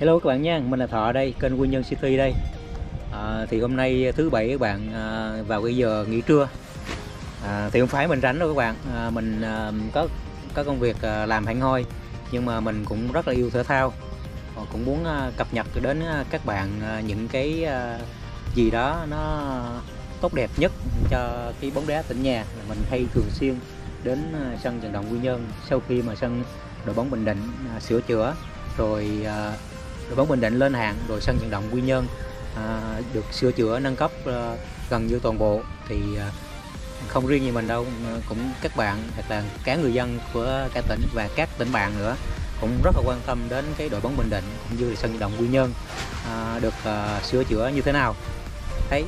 Hello các bạn nha, mình là Thọ đây, kênh Quy Nhân City đây. À, Thì hôm nay thứ bảy các bạn à, vào cái giờ nghỉ trưa. À, Thì không phải mình rảnh đâu các bạn. À, Mình à, có có công việc à, làm hẳn hoi Nhưng mà mình cũng rất là yêu thể thao. À, Cũng muốn à, cập nhật đến à, các bạn à, những cái à, gì đó nó tốt đẹp nhất cho cái bóng đá tỉnh nhà. Mình hay thường xuyên đến à, sân vận động Quy Nhơn sau khi mà sân đội bóng Bình Định à, sửa chữa. Rồi à, đội bóng Bình Định lên hạng rồi sân vận động Quy Nhơn à, được sửa chữa nâng cấp à, gần như toàn bộ. Thì à, không riêng gì mình đâu à, cũng các bạn hoặc là cả người dân của cả tỉnh và các tỉnh bạn nữa cũng rất là quan tâm đến cái đội bóng Bình Định cũng như là sân vận động Quy Nhơn à, được à, sửa chữa như thế nào. Thấy.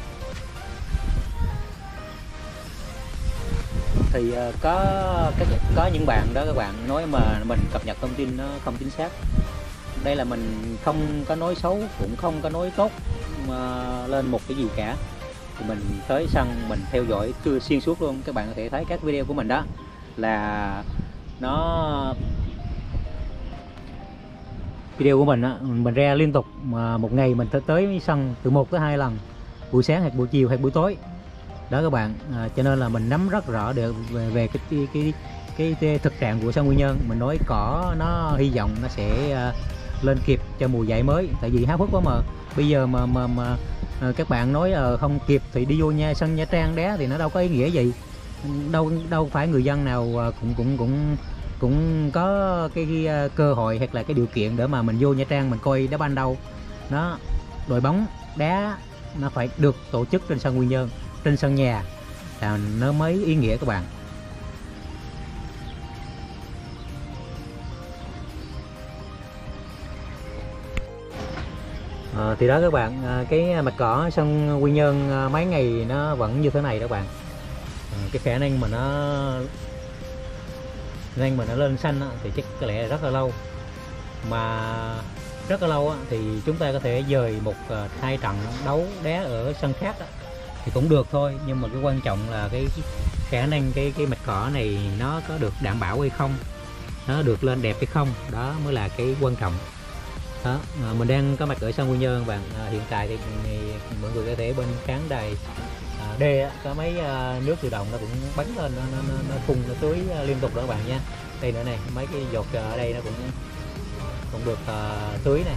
Thì à, có có những bạn đó các bạn nói mà mình cập nhật thông tin nó không chính xác đây là mình không có nói xấu cũng không có nói tốt mà lên một cái gì cả. Thì mình tới sân mình theo dõi chưa xuyên suốt luôn. Các bạn có thể thấy các video của mình đó là nó video của mình á mình ra liên tục mà một ngày mình tới tới sân từ một tới hai lần buổi sáng hoặc buổi chiều hoặc buổi tối. Đó các bạn à, cho nên là mình nắm rất rõ được về, về cái, cái cái cái thực trạng của sân Nguyên Nhân mình nói cỏ nó hy vọng nó sẽ à, lên kịp cho mùa giải mới. Tại vì háo hức quá mà. Bây giờ mà mà mà à, các bạn nói à, không kịp thì đi vô nha sân Nha Trang đá thì nó đâu có ý nghĩa gì. Đâu đâu phải người dân nào à, cũng cũng cũng cũng có cái, cái cơ hội hoặc là cái điều kiện để mà mình vô Nha Trang mình coi đá banh đâu. Nó đội bóng đá nó phải được tổ chức trên sân Nguyên Nhơn trên sân nhà. Là nó mới ý nghĩa các bạn. À, thì đó các bạn à, cái mặt cỏ sân Quy Nhơn à, mấy ngày nó vẫn như thế này đó các bạn. À, cái khả năng mà nó khả năng mà nó lên xanh á, thì chắc có lẽ là rất là lâu. Mà rất là lâu á, thì chúng ta có thể dời một à, hai trận đấu đá ở sân khác á, thì cũng được thôi. Nhưng mà cái quan trọng là cái, cái khả năng cái cái mạch cỏ này nó có được đảm bảo hay không nó được lên đẹp hay không đó mới là cái quan trọng đó à, mình đang có mặt ở sân Quy Nhơn bạn. À, hiện tại thì, thì mọi người có thể bên khán đài à, D có mấy à, nước tự động nó cũng bắn lên nó, nó, nó, nó phun nó tưới à, liên tục đó các bạn nha. Đây nữa này mấy cái giọt à, ở đây nó cũng cũng được à, tưới này.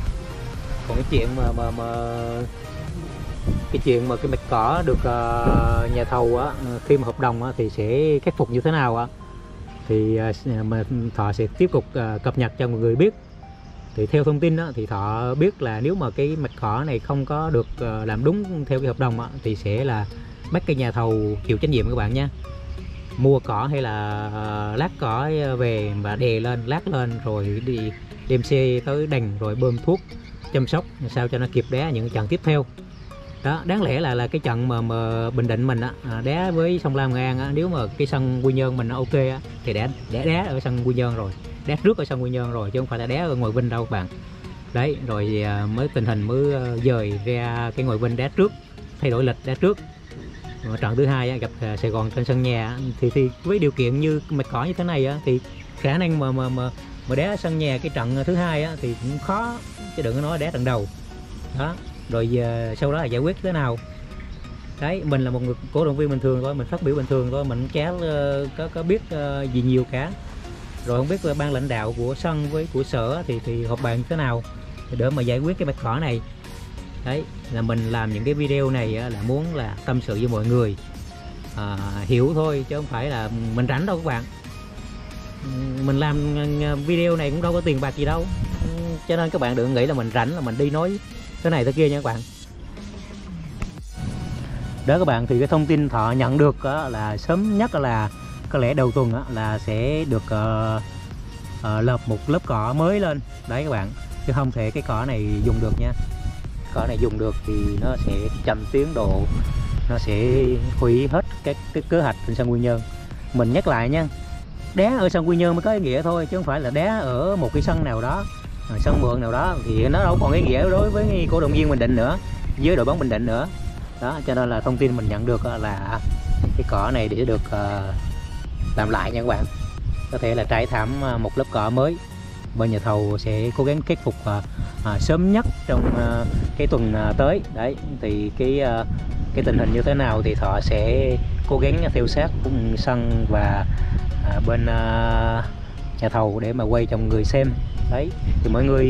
Còn cái chuyện mà mà mà cái chuyện mà cái mạch cỏ được uh, nhà thầu á khi mà hợp đồng á, thì sẽ khắc phục như thế nào á? Thì uh, mà thọ sẽ tiếp tục uh, cập nhật cho mọi người biết thì theo thông tin đó thì thọ biết là nếu mà cái mạch cỏ này không có được ờ, làm đúng theo cái hợp đồng đó, thì sẽ là bắt cái nhà thầu chịu trách nhiệm các bạn nha. Mua cỏ hay là uh, lát cỏ về và đè lên lát lên rồi đi đem xe tới đành rồi bơm thuốc chăm sóc sao cho nó kịp đá những trận tiếp theo đó đáng lẽ là là cái trận mà, mà bình định mình á à, đá với sông lam nghệ an á nếu mà cái sân quy nhơn mình ok á thì đã đã đá ở sân quy nhơn rồi đá trước ở sân quy nhơn rồi chứ không phải là đá ở ngoài vinh đâu các bạn. Đấy rồi à, mới tình hình mới à, dời ra cái ngoài vinh đá trước thay đổi lịch đá trước. Trận thứ hai á, gặp à, sài gòn trên sân nhà thì thì với điều kiện như mệt cỏ như thế này á, thì khả năng mà mà mà mà đá sân nhà cái trận thứ hai á, thì cũng khó chứ đừng có nói đá trận đầu. Đó rồi giờ sau đó là giải quyết thế nào? Đấy mình là một người cổ động viên bình thường thôi mình phát biểu bình thường thôi mình chả uh, có có biết uh, gì nhiều cả. Rồi không biết là ban lãnh đạo của sân với của sở thì thì họp bàn thế nào để mà giải quyết cái mặt cỏ này. Đấy là mình làm những cái video này là muốn là tâm sự với mọi người. À, hiểu thôi chứ không phải là mình rảnh đâu các bạn. Mình làm video này cũng đâu có tiền bạc gì đâu. Cho nên các bạn đừng nghĩ là mình rảnh là mình đi nói cái này thế kia nha các bạn. Đó các bạn, thì cái thông tin thọ nhận được ờ, là sớm nhất là có lẽ đầu tuần là sẽ được ờ, ờ, lợp một lớp cỏ mới lên. Đấy các bạn, chứ không thể cái cỏ này dùng được nha. Cỏ này dùng được thì nó sẽ chậm tiến độ, nó sẽ hủy hết các cái kế hoạch trên sân Quy Nhơn. Mình nhắc lại nha, đá ở sân Quy Nhơn mới có ý nghĩa thôi, chứ không phải là đá ở một cái sân nào đó sân mượn nào đó thì nó đâu còn ý nghĩa đối với cổ động viên Bình Định nữa với đội bóng Bình Định nữa. Đó cho nên là thông tin mình nhận được ờ, là cái cỏ này để được ờ, làm lại nha các bạn. Có thể là trải thảm ờ, một lớp cỏ mới. Bên nhà thầu sẽ cố gắng khắc phục à, sớm nhất trong à, cái tuần à, tới. Đấy thì cái à, cái tình hình như thế nào thì thọ sẽ cố gắng theo sát cùng sân và à, bên à, nhà thầu để mà quay cho mọi người xem. Đấy thì mọi người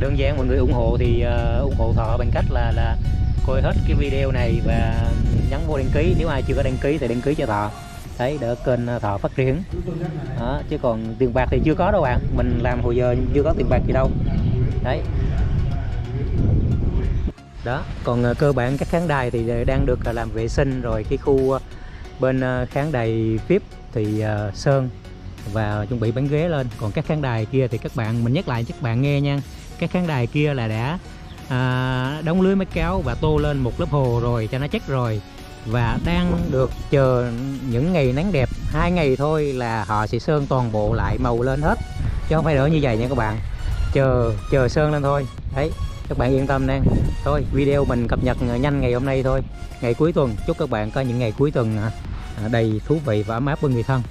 đơn giản mọi người ủng hộ thì uh, ủng hộ thọ bằng cách là là coi hết cái video này và nhấn vô đăng ký. Nếu ai chưa có đăng ký thì đăng ký cho thọ. Đấy đỡ kênh ờ, thọ phát triển. Đó, chứ còn tiền bạc thì chưa có đâu bạn. Mình làm hồi giờ chưa có tiền bạc gì đâu. Đấy. Đó còn ờ, cơ bản các khán đài thì đang được à, làm vệ sinh. Rồi cái khu bên khán đài VIP thì sơn và chuẩn bị bán ghế lên. Còn các khán đài kia thì các bạn mình nhắc lại cho các bạn nghe nha. Các khán đài kia là đã à, đóng lưới máy kéo và tô lên một lớp hồ rồi cho nó chắc rồi. Và đang được chờ những ngày nắng đẹp. Hai ngày thôi là họ sẽ sơn toàn bộ lại màu lên hết. Chứ không phải đỡ như vậy nha các bạn. Chờ chờ sơn lên thôi. Đấy các bạn yên tâm nè. Thôi video mình cập nhật nhanh ngày hôm nay thôi. Ngày cuối tuần. Chúc các bạn có những ngày cuối tuần à, đầy thú vị và ấm áp với người thân.